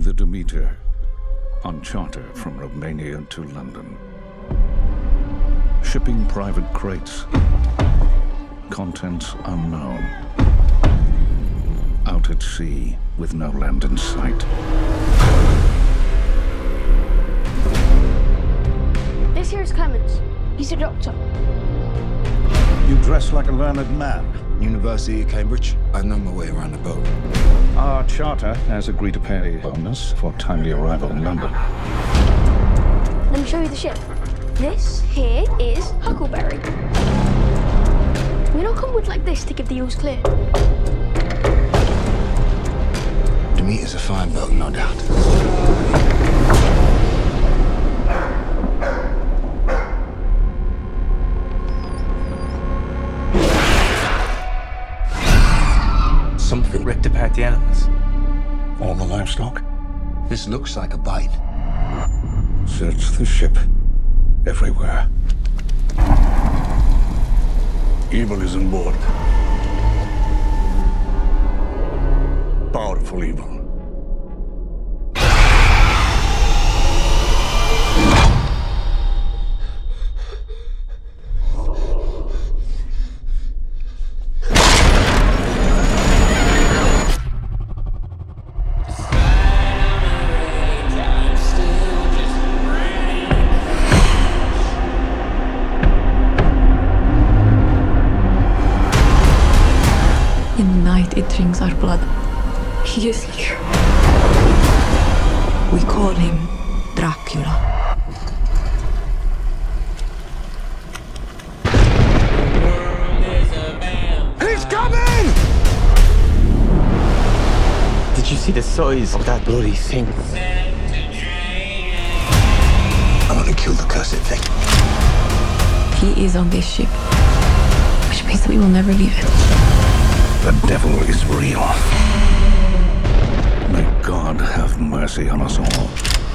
The Demeter, on charter from Romania to London. Shipping private crates. Contents unknown. Out at sea with no land in sight. This here is Clemens. He's a doctor. You dress like a learned man. University of Cambridge. I know my way around the boat. Our charter has agreed to pay a bonus for timely arrival in London. Let me show you the ship. This here is Huckleberry. We don't come with like this to give the eels clear. Demeter's a fine boat, no doubt. Something ripped apart the animals. All the livestock. This looks like a bite. Search the ship. Everywhere. Evil is on board. Powerful evil. In the night, it drinks our blood. He is here. We call him Dracula. He's coming! Did you see the size of that bloody thing? I'm gonna kill the cursed thing. He is on this ship, which means that we will never leave it. The devil is real. May God have mercy on us all.